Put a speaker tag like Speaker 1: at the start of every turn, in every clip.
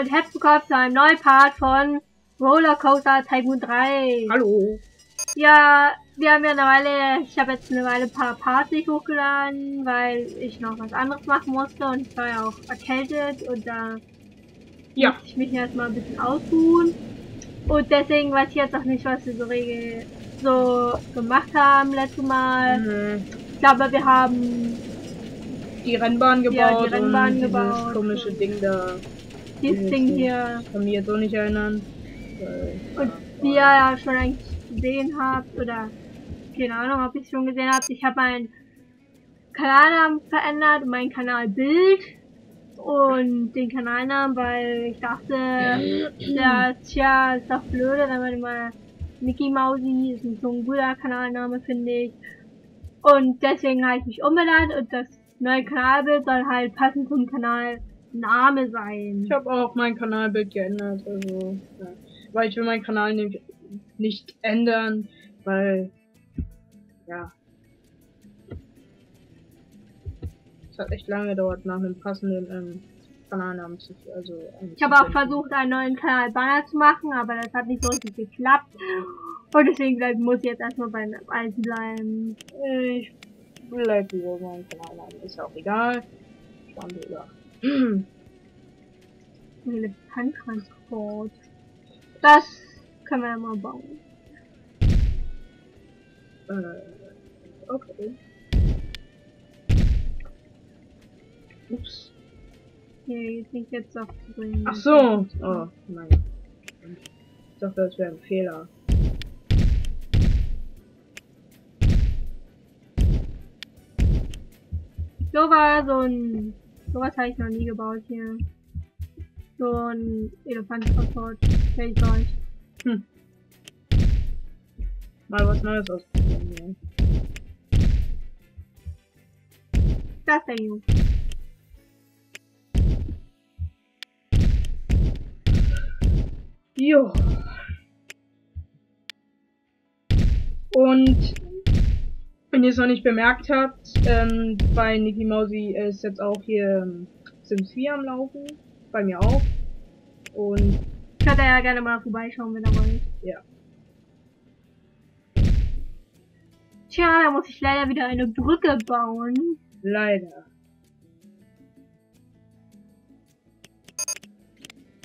Speaker 1: und herzlich willkommen zu einem neuen Part von Rollercoaster Tycoon 3.
Speaker 2: Hallo.
Speaker 1: Ja, wir haben ja eine Weile, ich habe jetzt eine Weile ein paar Parts nicht hochgeladen, weil ich noch was anderes machen musste und ich war ja auch erkältet und da
Speaker 2: Ja.
Speaker 1: musste ich mich erstmal ein bisschen ausruhen. Und deswegen weiß ich jetzt auch nicht, was wir so regel so gemacht haben letztes Mal.
Speaker 2: Mhm.
Speaker 1: Ich glaube, wir haben
Speaker 2: Die Rennbahn gebaut
Speaker 1: Ja, die Rennbahn
Speaker 2: und dieses
Speaker 1: gebaut
Speaker 2: komische
Speaker 1: und-
Speaker 2: Ding da.
Speaker 1: Dieses Ding hier
Speaker 2: Ich kann mich jetzt auch nicht erinnern. Weil,
Speaker 1: Und wie ihr ja schon eigentlich gesehen habt, oder keine Ahnung, ob ich es schon gesehen habt, ich habe meinen Kanalnamen verändert mein Kanalbild und den Kanalnamen, weil ich dachte, ja, tja, ist doch blöde, wenn man immer Mickey Mausi ist so ein guter Kanalname, finde ich. Und deswegen habe ich mich umbenannt und das neue Kanalbild soll halt passend zum Kanalname sein.
Speaker 2: Ich habe auch mein Kanalbild geändert. Also, ja. Weil ich will meinen Kanal nicht, nicht ändern, weil ja. Es hat echt lange gedauert, nach einem passenden ähm, Kanalnamen zu also
Speaker 1: Ich habe auch versucht, einen neuen Kanal Banner zu machen, aber das hat nicht so richtig geklappt. Und deswegen bleib, muss ich jetzt erstmal beim alten bleiben.
Speaker 2: Ich bleib über meinen Kanalnamen, ist ja auch egal. Schwammbilder.
Speaker 1: Elefanttransport. Das können wir ja mal bauen.
Speaker 2: Äh, okay. Ups.
Speaker 1: Hier jetzt nicht jetzt auf bringen.
Speaker 2: Ach so. Oh, nein. Ich dachte, das wäre ein Fehler.
Speaker 1: So war so ein. Sowas habe ich noch nie gebaut hier. So ein Elefanttransport. Kenn ich euch.
Speaker 2: Hm. Mal was Neues ausprobieren.
Speaker 1: Das ist der Junge.
Speaker 2: Jo. Und wenn ihr es noch nicht bemerkt habt, ähm, bei Niki Mausi ist jetzt auch hier ähm, Sims 4 am Laufen. Bei mir auch. Und
Speaker 1: Könnt ihr ja gerne mal vorbeischauen, wenn ihr wollt.
Speaker 2: ja.
Speaker 1: Tja, da muss ich leider wieder eine Brücke bauen.
Speaker 2: Leider.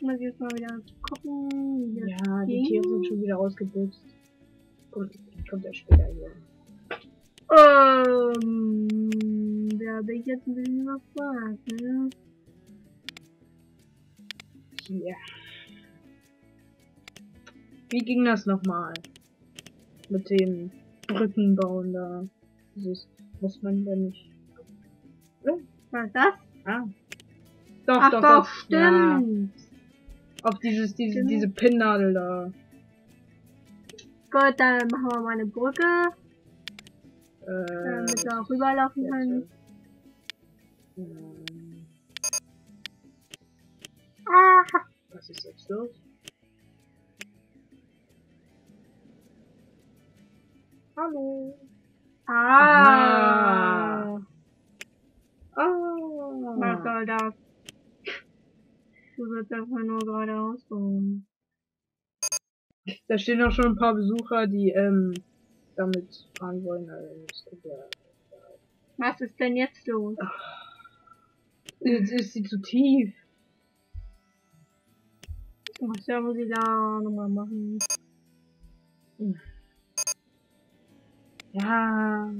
Speaker 1: Muss ich jetzt mal wieder gucken. wie
Speaker 2: Ja, die. Tiere sind schon wieder ausgebüxt. Kommt, kommt ja später hier.
Speaker 1: Ähm, da bin ich jetzt ein bisschen überfragt, ne?
Speaker 2: Hier. Wie ging das nochmal? Mit dem Brückenbauen da. Dieses, muss man denn nicht.
Speaker 1: Was ist das?
Speaker 2: Ah. Doch,
Speaker 1: Ach
Speaker 2: doch,
Speaker 1: doch,
Speaker 2: doch. Ja,
Speaker 1: stimmt.
Speaker 2: auf dieses, diese,
Speaker 1: Stimmt.
Speaker 2: diese Pinnnadel da.
Speaker 1: Gut, dann machen wir mal eine Brücke,
Speaker 2: Äh,
Speaker 1: damit wir auch rüberlaufen können.
Speaker 2: Ähm,
Speaker 1: Ah,
Speaker 2: Was ist jetzt los? Hallo.
Speaker 1: ah.
Speaker 2: Ah.
Speaker 1: Was soll das? Du sollst einfach nur geradeaus gehen.
Speaker 2: Da stehen auch schon ein paar Besucher, die ähm, damit fahren wollen. Ja-
Speaker 1: Was ist denn jetzt los?
Speaker 2: Jetzt ist sie zu tief.
Speaker 1: Was ja, muss ich da nochmal machen?
Speaker 2: Ja.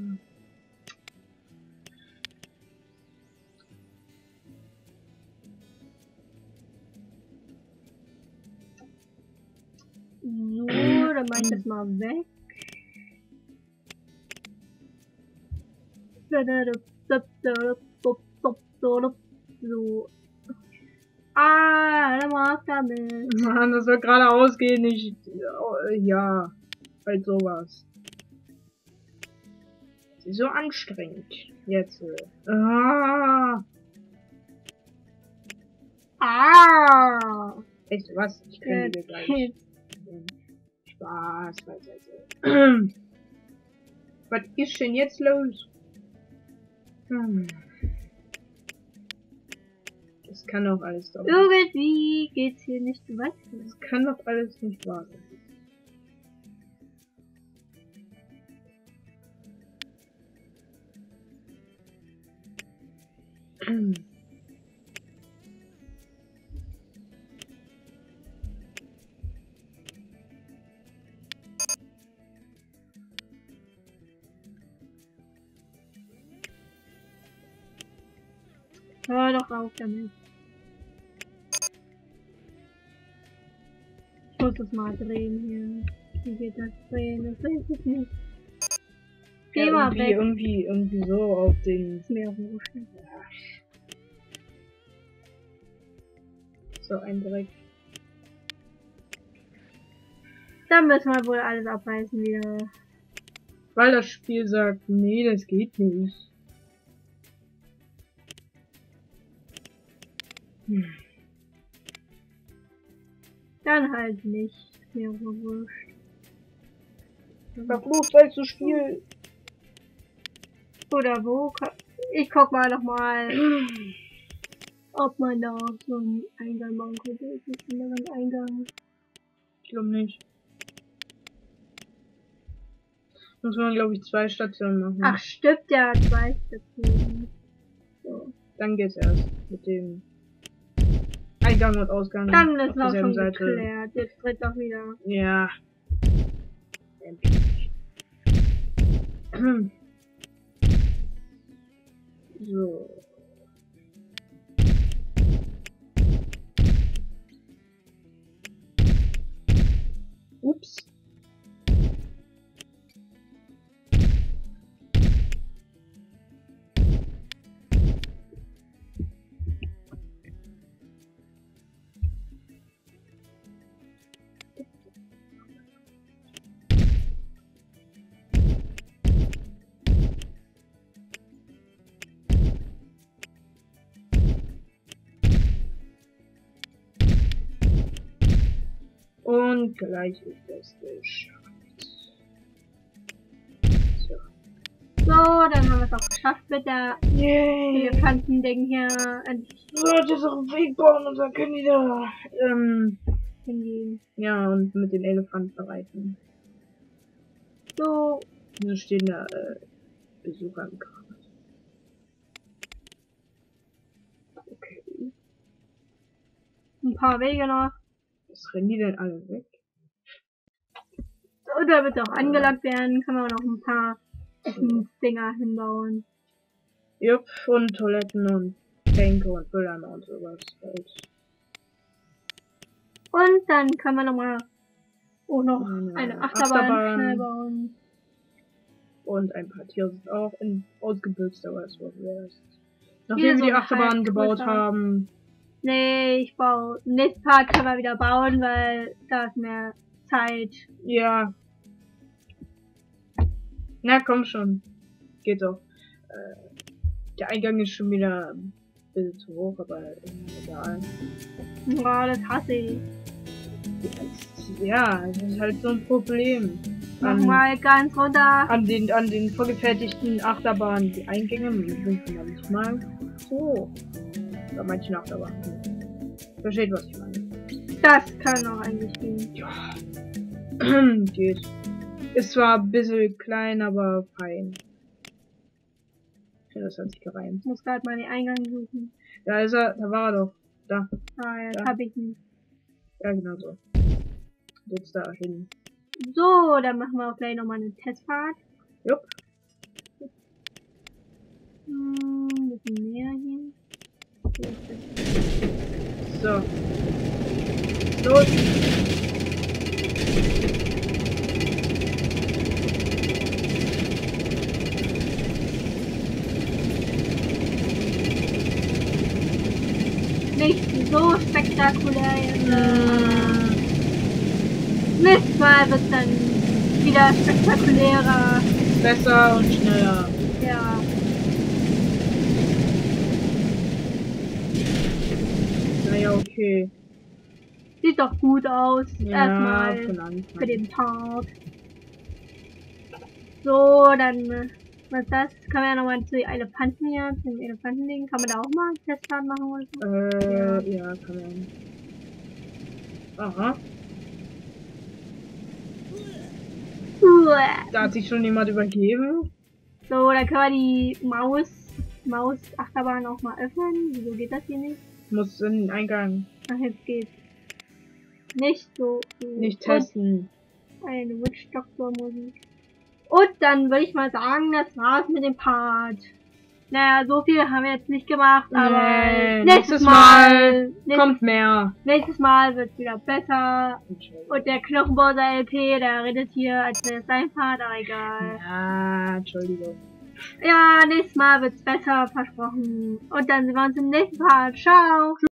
Speaker 1: So, dann mach ich das mal weg. So. Ah, damit.
Speaker 2: Mann, das soll gerade ausgehen. Ich, äh, ja, halt sowas. So anstrengend. Jetzt. äh. Ah.
Speaker 1: Ah!
Speaker 2: Echt, was? Ich kann dir gleich. Spaß. Was ist denn jetzt los? Hm. Das kann doch alles dauern.
Speaker 1: Irgendwie geht's hier nicht weiter.
Speaker 2: Das kann doch alles nicht wahr sein.
Speaker 1: Hör doch auf damit. Ich muss es mal drehen hier. Wie geht das drehen? Das weiß ich nicht. Geh
Speaker 2: Ja,
Speaker 1: mal
Speaker 2: irgendwie,
Speaker 1: weg.
Speaker 2: irgendwie, irgendwie so auf den.
Speaker 1: Ist mir wurscht.
Speaker 2: So ein Dreck.
Speaker 1: Dann müssen wir wohl alles abreißen wieder.
Speaker 2: Weil das Spiel sagt, nee, das geht nicht. Hm.
Speaker 1: Dann halt nicht. Mir wurscht.
Speaker 2: Verflucht, weil zu Spiel.
Speaker 1: Oder wo? Ich guck mal noch mal, ob man da so einen Eingang machen könnte. Ist das ein anderer Eingang?
Speaker 2: Ich glaube nicht. Muss man, glaube ich, zwei Stationen machen.
Speaker 1: Ach, stimmt ja, zwei Stationen. So.
Speaker 2: Dann geht's erst mit dem Eingang und Ausgang.
Speaker 1: Dann ist
Speaker 2: derselben
Speaker 1: schon geklärt. Jetzt tritt doch wieder.
Speaker 2: Ja. Endlich. So. Und gleich ist das geschafft. So.
Speaker 1: So, dann haben wir es auch geschafft mit der
Speaker 2: Yay!
Speaker 1: Elefantending hier endlich
Speaker 2: So, das ist auf dem Weg bauen und dann können die da, ähm,
Speaker 1: hingehen.
Speaker 2: ja, und mit den Elefanten reiten.
Speaker 1: So,
Speaker 2: Hier stehen da, äh, Besucher im. Okay.
Speaker 1: ein paar Wege noch.
Speaker 2: Was rennen die denn alle weg?
Speaker 1: Und da wird auch angelockt werden. Kann man noch ein paar Essensdinger hinbauen.
Speaker 2: Jupp, und Toiletten und Bänke und Mülleimer und sowas.
Speaker 1: Und dann kann man nochmal auch noch
Speaker 2: Eine
Speaker 1: eine Achterbahn,
Speaker 2: Achterbahn.
Speaker 1: schnell bauen.
Speaker 2: Und ein paar Tiere sind auch in ausgebüxt, aber es war erst. Nachdem
Speaker 1: so
Speaker 2: wir die Achterbahn
Speaker 1: Halt
Speaker 2: gebaut haben,
Speaker 1: Nee, ich baue. Nächsten Part können wir wieder bauen, weil da ist mehr Zeit.
Speaker 2: ja. Na komm schon. Geht doch. Äh, der Eingang ist schon wieder ein bisschen zu hoch, aber egal.
Speaker 1: Ja, das hasse ich.
Speaker 2: Ja, das ist halt so ein Problem. An,
Speaker 1: Nochmal ganz runter.
Speaker 2: an den, an den vorgefertigten Achterbahnen, die Eingänge sind manchmal hoch. Bei manchen Achterbahnen. Versteht, was ich meine.
Speaker 1: Das kann noch eigentlich gehen.
Speaker 2: Geht. Ist zwar ein bisschen klein, aber fein. Ja, das hat sich gereimt.
Speaker 1: Ich muss gerade mal den Eingang suchen.
Speaker 2: Da ist er, da war er doch. Da.
Speaker 1: Ah,
Speaker 2: Ja.
Speaker 1: hab ich ihn.
Speaker 2: Ja, genau so. Jetzt da hin.
Speaker 1: So, dann machen wir auch gleich nochmal eine Testfahrt.
Speaker 2: Jupp.
Speaker 1: Hm, ein bisschen näher hier.
Speaker 2: So. Los.
Speaker 1: Nicht so spektakulär. Nächstes Mal wird dann wieder spektakulärer.
Speaker 2: Besser und schneller.
Speaker 1: Ja.
Speaker 2: Naja, okay.
Speaker 1: Sieht doch gut aus.
Speaker 2: Ja,
Speaker 1: Erstmal
Speaker 2: Anfang.
Speaker 1: für den Tag. So, dann Was ist das? Kann man ja nochmal zu den Elefanten hier, zu den Elefantending. Kann man da auch mal einen Testfahrt machen oder so?
Speaker 2: Äh, ja, kann man. Aha,
Speaker 1: Uah.
Speaker 2: da hat sich schon jemand übergeben.
Speaker 1: So, dann können wir die Maus, Maus-Achterbahn auch mal öffnen. Wieso geht das hier nicht?
Speaker 2: Muss in den Eingang
Speaker 1: Ach, jetzt geht's. Nicht so.
Speaker 2: nicht testen.
Speaker 1: Eine Witch Doctor Musik. Und dann würde ich mal sagen, das war's mit dem Part. Naja, so viel haben wir jetzt nicht gemacht, aber
Speaker 2: Nee,
Speaker 1: nächstes,
Speaker 2: nächstes
Speaker 1: Mal,
Speaker 2: Mal
Speaker 1: nächstes,
Speaker 2: Kommt mehr.
Speaker 1: nächstes Mal wird's wieder besser. Und der Knochenbowser LP, der redet hier, als wäre es sein Part, aber egal.
Speaker 2: Ja, Entschuldigung.
Speaker 1: Ja, nächstes Mal wird's besser, versprochen. Und dann sehen wir uns im nächsten Part. Ciao!